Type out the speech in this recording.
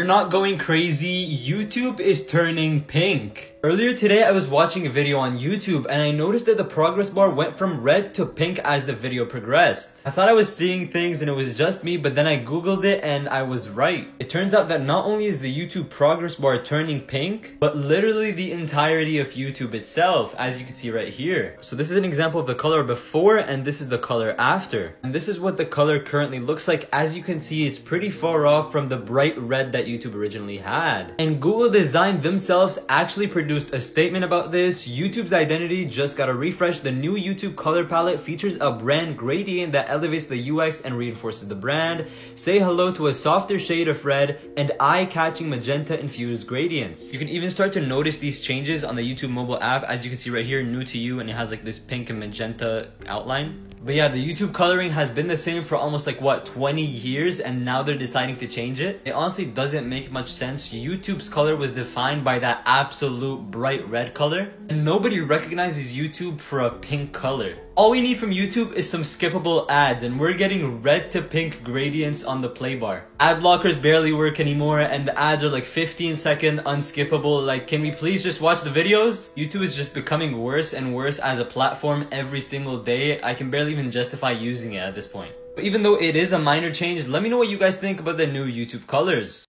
You're not going crazy, YouTube is turning pink. Earlier today, I was watching a video on YouTube and I noticed that the progress bar went from red to pink as the video progressed. I thought I was seeing things and it was just me, but then I googled it and I was right. It turns out that not only is the YouTube progress bar turning pink, but literally the entirety of YouTube itself, as you can see right here. So this is an example of the color before and this is the color after. And this is what the color currently looks like. As you can see, it's pretty far off from the bright red that YouTube originally had. And Google Design themselves actually produced a statement about this. YouTube's identity just got a refresh. The new YouTube color palette features a brand gradient that elevates the UX and reinforces the brand. Say hello to a softer shade of red and eye-catching magenta infused gradients. You can even start to notice these changes on the YouTube mobile app as you can see right here, new to you, and it has like this pink and magenta outline. But yeah, the YouTube coloring has been the same for almost like what 20 years and now they're deciding to change it. It honestly doesn't make much sense. YouTube's color was defined by that absolute bright red color and nobody recognizes YouTube for a pink color. All we need from YouTube is some skippable ads and we're getting red to pink gradients on the play bar. Ad blockers barely work anymore and the ads are like 15 second unskippable. Like can we please just watch the videos? YouTube is just becoming worse and worse as a platform every single day. I can barely even justify using it at this point. But even though it is a minor change, let me know what you guys think about the new YouTube colors.